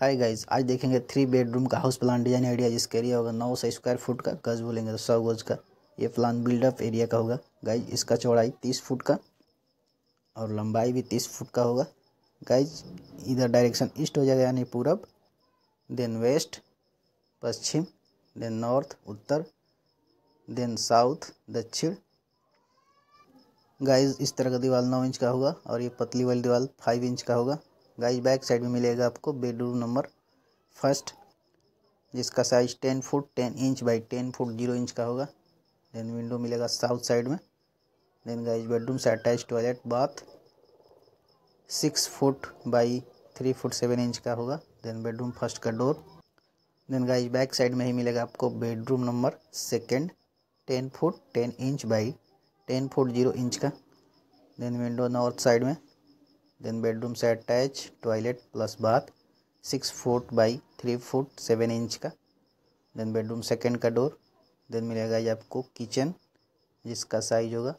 हाय guys आज देखेंगे three bedroom का हाउस प्लान डिज़ाइन आइडिया जिसका एरिया होगा नौ सौ स्क्वायर फुट का गज बोलेंगे तो सौ गज का। ये प्लान बिल्डअप एरिया का होगा। गाइज़ इसका चौड़ाई तीस फुट का और लंबाई भी तीस फुट का होगा। गाइज़ इधर डायरेक्शन ईस्ट हो जाएगा यानी पूरब देन वेस्ट पश्चिम देन नॉर्थ उत्तर देन साउथ दक्षिण। गाइज़ इस तरह का दीवार नौ इंच का होगा और ये पतली वाली दीवार फाइव इंच का होगा। गाइज़ बैक साइड में मिलेगा आपको बेडरूम नंबर फ़र्स्ट जिसका size ten foot ten inch by ten foot zero inch का होगा। देन विंडो मिलेगा साउथ साइड में। देन गाइज़ बेडरूम से attach toilet bath six foot by three foot seven inch का होगा। देन बेडरूम फ़र्स्ट का door then guys back side में ही मिलेगा आपको bedroom number second ten foot ten inch by ten foot zero inch का। Then window north side में। Then bedroom से attach toilet plus bath six foot by three foot seven inch का। Then bedroom second का door then मिलेगा ये आपको kitchen जिसका size होगा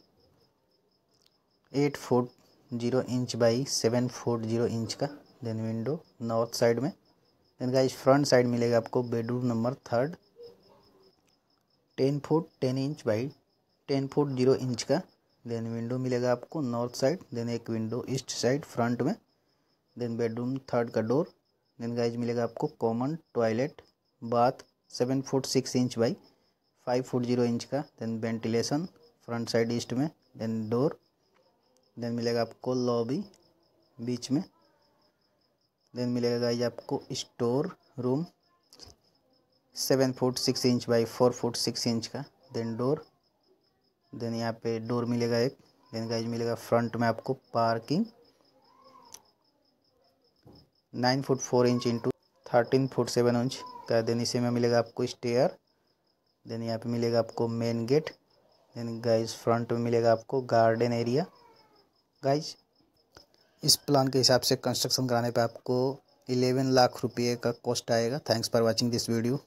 eight foot zero inch by seven foot zero inch का। देन विंडो नॉर्थ साइड में। Then guys front side मिलेगा आपको bedroom number third ten foot ten inch by ten foot zero inch का। Then window मिलेगा आपको north side then एक window east side front में then bedroom third का door then guys मिलेगा आपको common toilet bath seven foot six inch by five foot zero inch का then ventilation front side east में then door then मिलेगा आपको lobby बीच में देन मिलेगा गाइज़ आपको store room seven foot six inch by four foot six inch का then door then यहाँ पे डोर मिलेगा एक। देन गाइज़ मिलेगा फ्रंट में आपको parking nine foot four inch into thirteen foot seven inch का देन इसी में मिलेगा आपको स्टेयर देन यहाँ पे मिलेगा आपको main gate then guys front में मिलेगा आपको गार्डन एरिया गाइज़ इस प्लान के हिसाब से कंस्ट्रक्शन कराने पे आपको इलेवन लाख रुपये का कॉस्ट आएगा। Thanks for watching this video